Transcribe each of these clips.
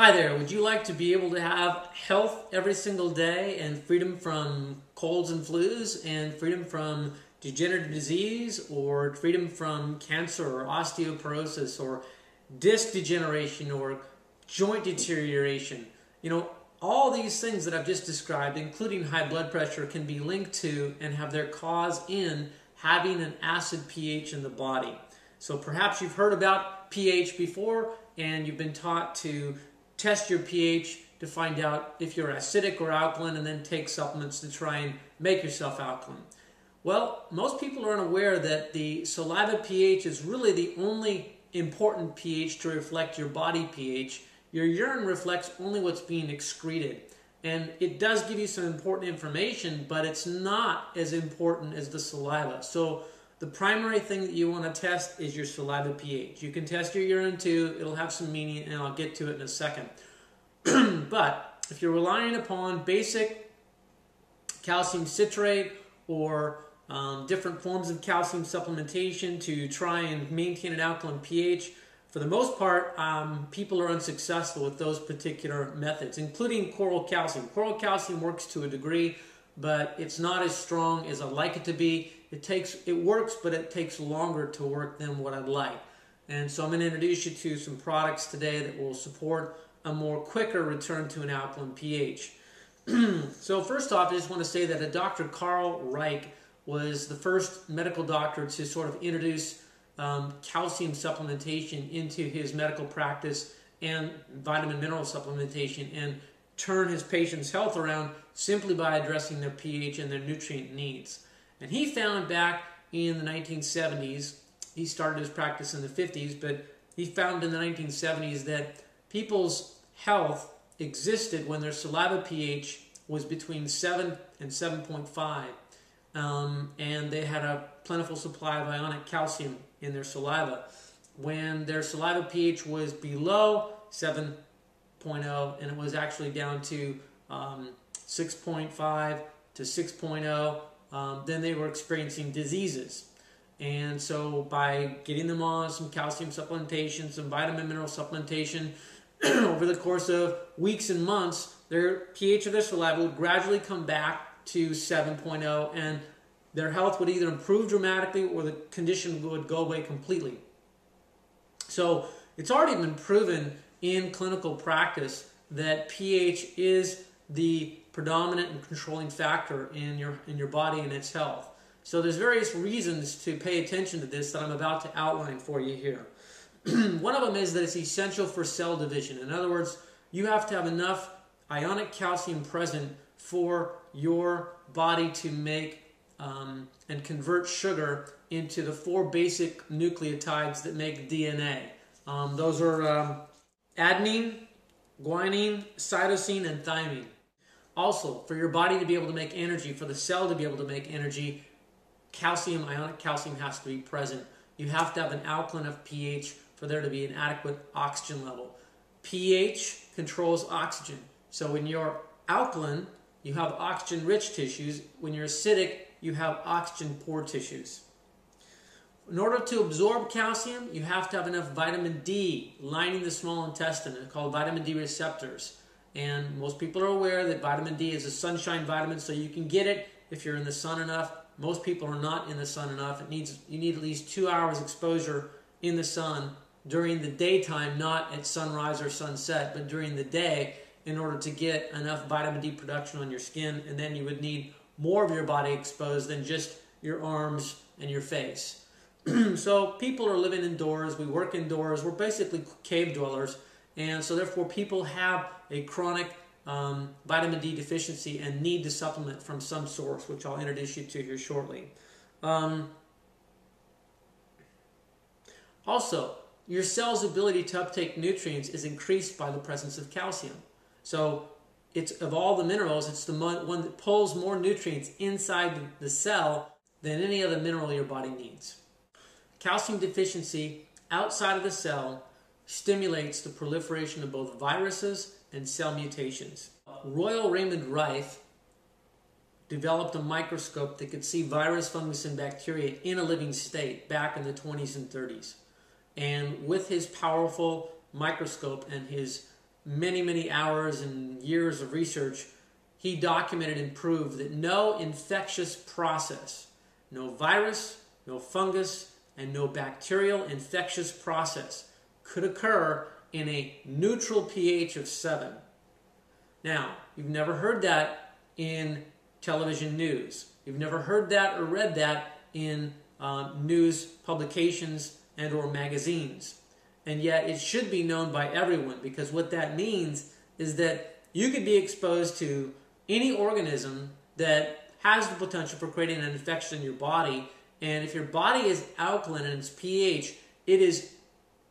Hi there. Would you like to be able to have health every single day and freedom from colds and flus and freedom from degenerative disease or freedom from cancer or osteoporosis or disc degeneration or joint deterioration? You know, all these things that I've just described, including high blood pressure, can be linked to and have their cause in having an acid pH in the body. So perhaps you've heard about pH before and you've been taught to test your pH to find out if you're acidic or alkaline, and then take supplements to try and make yourself alkaline. Well, most people aren't aware that the saliva pH is really the only important pH to reflect your body pH. Your urine reflects only what's being excreted. And it does give you some important information, but it's not as important as the saliva. So the primary thing that you want to test is your saliva pH. You can test your urine too, it'll have some meaning, and I'll get to it in a second. but if you're relying upon basic calcium citrate or um, different forms of calcium supplementation to try and maintain an alkaline pH, for the most part, um, people are unsuccessful with those particular methods, including coral calcium. Coral calcium works to a degree, but it's not as strong as I'd like it to be. It takes it works, but it takes longer to work than what I'd like. And so I'm going to introduce you to some products today that will support a more quicker return to an alkaline pH. so first off, I just want to say that a Dr. Carl Reich was the first medical doctor to sort of introduce um, calcium supplementation into his medical practice and vitamin mineral supplementation and turn his patients' health around simply by addressing their pH and their nutrient needs. And he found back in the 1970s, he started his practice in the 50s, but he found in the 1970s that people's health existed when their saliva pH was between 7 and 7.5. Um, and they had a plentiful supply of ionic calcium in their saliva. When their saliva pH was below 7.0 and it was actually down to um, 6.5 to 6.0, um, then they were experiencing diseases. And so by getting them on some calcium supplementation, some vitamin mineral supplementation, over the course of weeks and months, their pH of their saliva would gradually come back to 7.0 and their health would either improve dramatically or the condition would go away completely. So it's already been proven in clinical practice that pH is the predominant and controlling factor in your in your body and its health. So there's various reasons to pay attention to this that I'm about to outline for you here. One of them is that it's essential for cell division. In other words, you have to have enough ionic calcium present for your body to make um, and convert sugar into the four basic nucleotides that make DNA. Um, those are um, adenine, guanine, cytosine, and thymine. Also, for your body to be able to make energy, for the cell to be able to make energy, calcium, ionic calcium has to be present. You have to have an alkaline of pH for there to be an adequate oxygen level. pH controls oxygen. So when you're alkaline, you have oxygen rich tissues. When you're acidic, you have oxygen poor tissues. In order to absorb calcium, you have to have enough vitamin D lining the small intestine. Called vitamin D receptors. And most people are aware that vitamin D is a sunshine vitamin, so you can get it if you're in the sun enough. Most people are not in the sun enough. It needs you need at least two hours exposure in the sun during the daytime, not at sunrise or sunset, but during the day in order to get enough vitamin D production on your skin. And then you would need more of your body exposed than just your arms and your face. so people are living indoors, we work indoors, we're basically cave dwellers. And so therefore people have a chronic um, vitamin D deficiency and need to supplement from some source, which I'll introduce you to here shortly. Um, also, your cell's ability to uptake nutrients is increased by the presence of calcium. So it's of all the minerals, it's the one that pulls more nutrients inside the cell than any other mineral your body needs. Calcium deficiency outside of the cell stimulates the proliferation of both viruses and cell mutations. Royal Raymond Rife developed a microscope that could see virus, fungus, and bacteria in a living state back in the 20s and 30s. And with his powerful microscope and his many, many hours and years of research, he documented and proved that no infectious process, no virus, no fungus, and no bacterial infectious process could occur in a neutral pH of 7. Now, you've never heard that in television news. You've never heard that or read that in um, news publications and or magazines. And yet it should be known by everyone because what that means is that you could be exposed to any organism that has the potential for creating an infection in your body. And if your body is alkaline and its pH, it is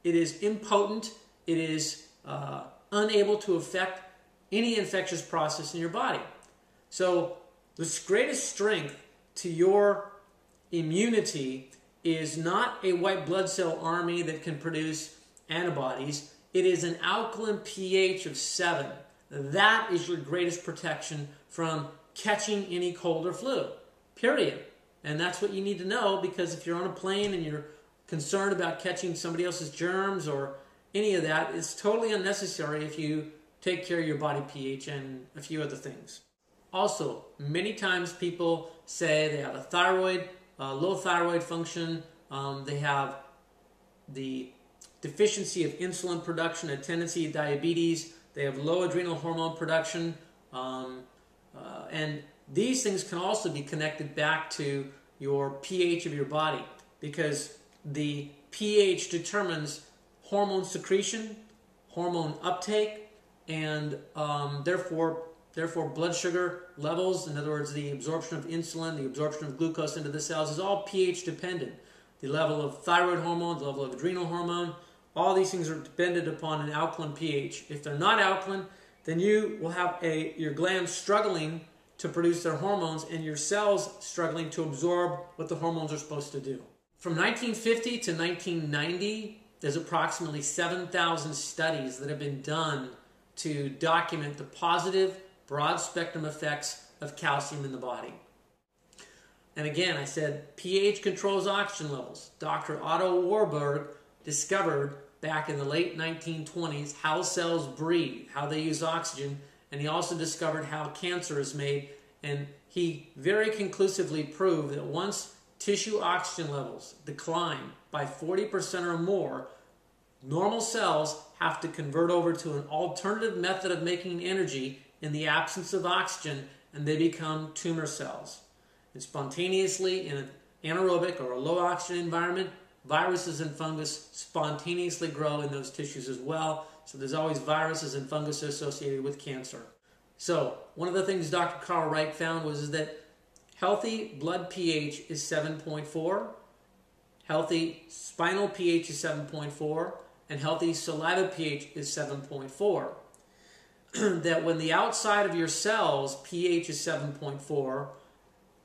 it is impotent. It is uh, unable to affect any infectious process in your body. So the greatest strength to your immunity is not a white blood cell army that can produce antibodies. It is an alkaline pH of 7. That is your greatest protection from catching any cold or flu. Period. And that's what you need to know because if you're on a plane and you're concerned about catching somebody else's germs or any of that, it's totally unnecessary if you take care of your body pH and a few other things. Also, many times people say they have a thyroid, low thyroid function, um, they have the deficiency of insulin production, a tendency to diabetes, they have low adrenal hormone production, um, uh, and these things can also be connected back to your pH of your body because the pH determines hormone secretion, hormone uptake, and um, therefore therefore blood sugar levels. In other words, the absorption of insulin, the absorption of glucose into the cells is all pH dependent. The level of thyroid hormone, the level of adrenal hormone, all these things are dependent upon an alkaline pH. If they're not alkaline, then you will have a your glands struggling to produce their hormones and your cells struggling to absorb what the hormones are supposed to do. From 1950 to 1990, there's approximately 7,000 studies that have been done to document the positive broad spectrum effects of calcium in the body. And again, I said pH controls oxygen levels. Dr. Otto Warburg discovered back in the late 1920s how cells breathe, how they use oxygen, and he also discovered how cancer is made. And he very conclusively proved that once tissue oxygen levels decline by 40% or more, normal cells have to convert over to an alternative method of making energy in the absence of oxygen and they become tumor cells. And spontaneously, in an anaerobic or a low oxygen environment, viruses and fungus spontaneously grow in those tissues as well. So there's always viruses and fungus associated with cancer. So one of the things Dr. Carl Reich found was that Healthy blood pH is 7.4. Healthy spinal pH is 7.4. And healthy saliva pH is 7.4. that when the outside of your cells pH is 7.4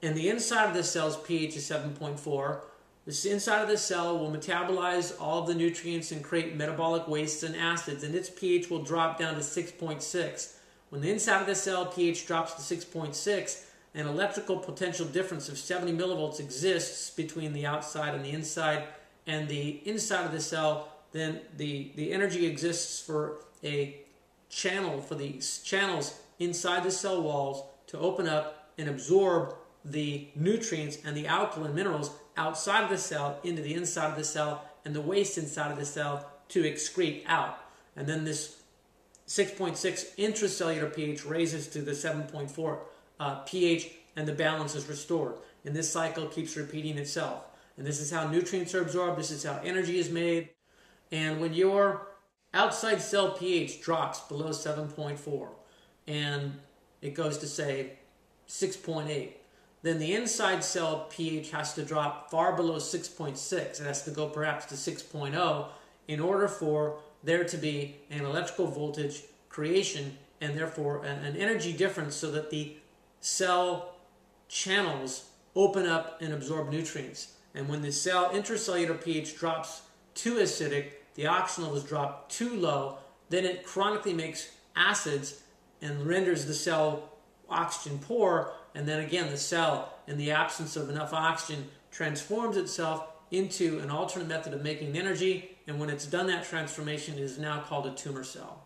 and the inside of the cell's pH is 7.4, the inside of the cell will metabolize all of the nutrients and create metabolic wastes and acids, and its pH will drop down to 6.6. When the inside of the cell pH drops to 6.6, an electrical potential difference of 70 millivolts exists between the outside and the inside, and the inside of the cell, then the, the energy exists for a channel, for the channels inside the cell walls to open up and absorb the nutrients and the alkaline minerals outside of the cell into the inside of the cell and the waste inside of the cell to excrete out. And then this 6.6 intracellular pH raises to the 7.4 uh, pH and the balance is restored. And this cycle keeps repeating itself. And this is how nutrients are absorbed, this is how energy is made. And when your outside cell pH drops below 7.4 and it goes to say 6.8, then the inside cell pH has to drop far below 6.6. It has to go perhaps to 6.0 in order for there to be an electrical voltage creation and therefore an energy difference so that the cell channels open up and absorb nutrients. And when the cell intracellular pH drops too acidic, the oxygen levels drop too low, then it chronically makes acids and renders the cell oxygen poor. And then again, the cell, in the absence of enough oxygen, transforms itself into an alternate method of making energy. And when it's done that transformation, it is now called a tumor cell.